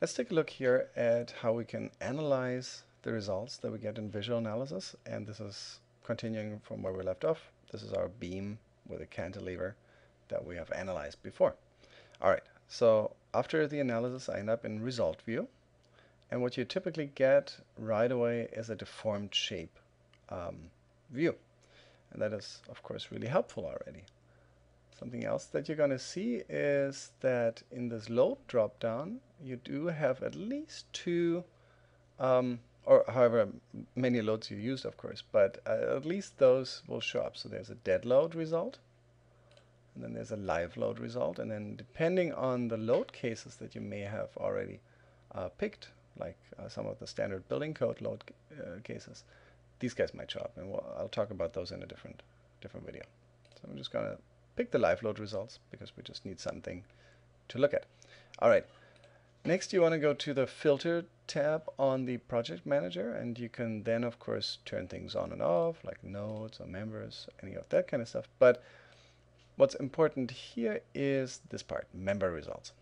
Let's take a look here at how we can analyze the results that we get in VisualAnalysis. And this is continuing from where we left off. This is our beam with a cantilever that we have analyzed before. All right, so after the analysis, I end up in result view. And what you typically get right away is a deformed shape um, view. And that is, of course, really helpful already. Something else that you're going to see is that in this load dropdown, you do have at least two, um, or however many loads you used, of course, but uh, at least those will show up. So there's a dead load result, and then there's a live load result, and then depending on the load cases that you may have already uh, picked, like uh, some of the standard building code load uh, cases, these guys might show up, and we'll, I'll talk about those in a different different video. So I'm just going to pick the live load results because we just need something to look at. All right. Next, you want to go to the filter tab on the project manager, and you can then, of course, turn things on and off, like nodes or members, any of that kind of stuff. But what's important here is this part, member results.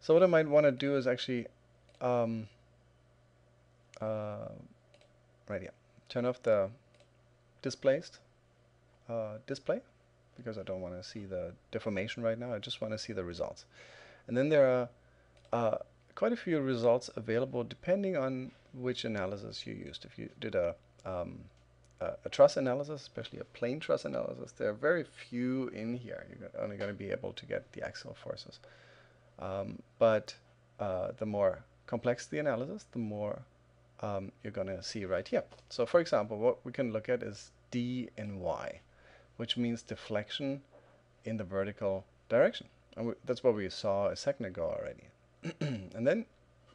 So what I might want to do is actually um, uh, right here. Turn off the displaced uh, display because I don't want to see the deformation right now. I just want to see the results. And then there are uh, quite a few results available depending on which analysis you used. If you did a, um, a, a, truss analysis, especially a plane truss analysis, there are very few in here. You're only going to be able to get the axial forces. Um, but uh, the more complex the analysis, the more um, you're going to see right here. So for example, what we can look at is D and Y, which means deflection in the vertical direction. And we, that's what we saw a second ago already. and then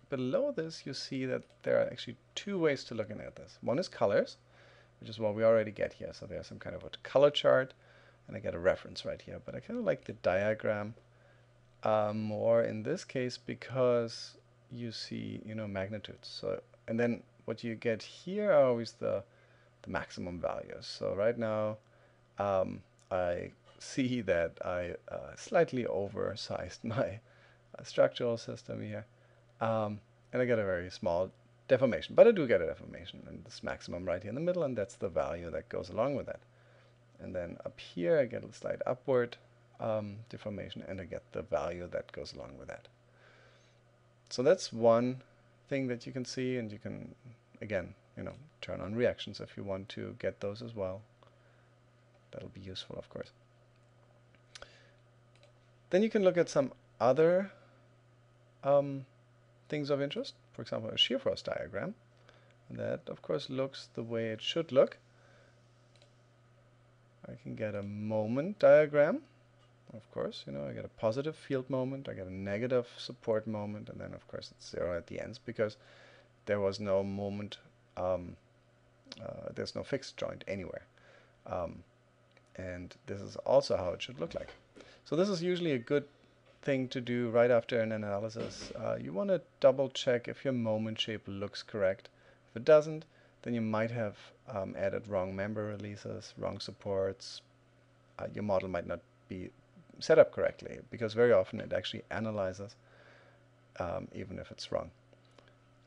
below this, you see that there are actually two ways to looking at this. One is colors, which is what we already get here. So there's some kind of a color chart, and I get a reference right here. But I kind of like the diagram uh, more in this case because you see, you know, magnitudes. So and then what you get here are always the, the maximum values. So right now um, I see that I uh, slightly oversized my uh, structural system here. Um, and I get a very small deformation, but I do get a deformation and this maximum right here in the middle and that's the value that goes along with that. And then up here I get a slight upward um, deformation and I get the value that goes along with that. So that's one thing that you can see and you can again you know turn on reactions if you want to get those as well that'll be useful of course then you can look at some other um, things of interest for example a shear force diagram that of course looks the way it should look I can get a moment diagram of course. You know, I get a positive field moment, I get a negative support moment, and then of course it's zero at the ends because there was no moment, um, uh, there's no fixed joint anywhere. Um, and this is also how it should look like. So this is usually a good thing to do right after an analysis. Uh, you want to double check if your moment shape looks correct. If it doesn't, then you might have um, added wrong member releases, wrong supports. Uh, your model might not be set up correctly because very often it actually analyzes um, even if it's wrong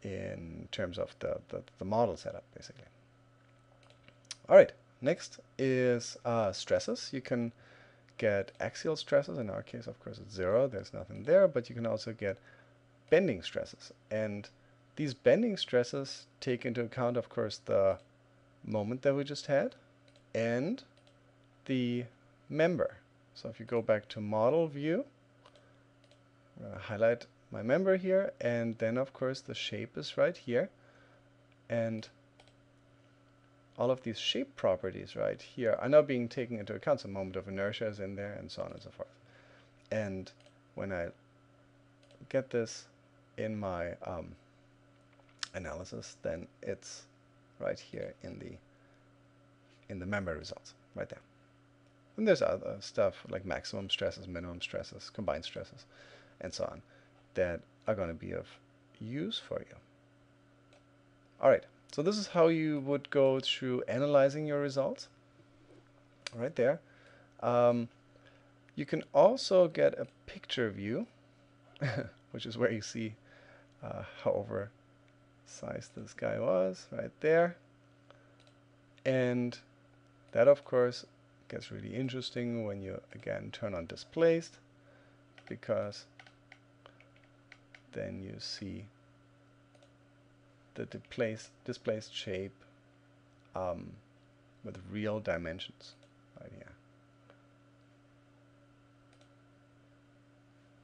in terms of the, the, the, model setup basically. Alright, next is uh, stresses. You can get axial stresses, in our case of course it's zero, there's nothing there, but you can also get bending stresses. And these bending stresses take into account of course the moment that we just had and the member. So if you go back to model view, I'm going to highlight my member here. And then of course the shape is right here. And all of these shape properties right here are now being taken into account. So moment of inertia is in there and so on and so forth. And when I get this in my um, analysis, then it's right here in the in the member results, right there. And there's other stuff like maximum stresses, minimum stresses, combined stresses, and so on that are going to be of use for you. All right, so this is how you would go through analyzing your results right there. Um, you can also get a picture view which is where you see uh, how oversized this guy was, right there. And that, of course, gets really interesting when you, again, turn on displaced, because then you see the displaced, displaced shape um, with real dimensions right here.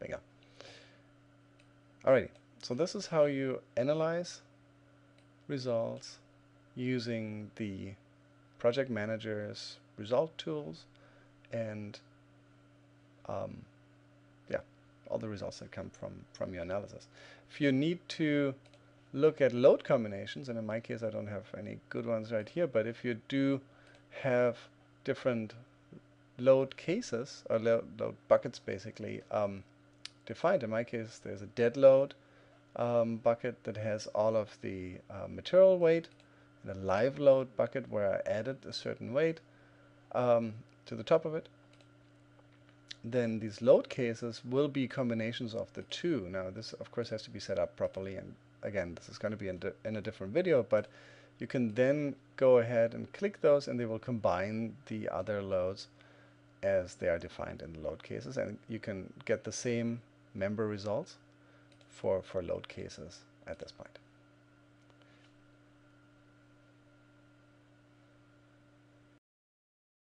Bingo. Alrighty, so this is how you analyze results using the project manager's result tools and um, yeah, all the results that come from, from your analysis. If you need to look at load combinations, and in my case I don't have any good ones right here, but if you do have different load cases, or load, load buckets basically, um, defined. In my case there's a dead load um, bucket that has all of the uh, material weight, and a live load bucket where I added a certain weight um, to the top of it. Then these load cases will be combinations of the two. Now this of course has to be set up properly and again, this is going to be in, in, a different video, but you can then go ahead and click those and they will combine the other loads as they are defined in the load cases and you can get the same member results for, for load cases at this point.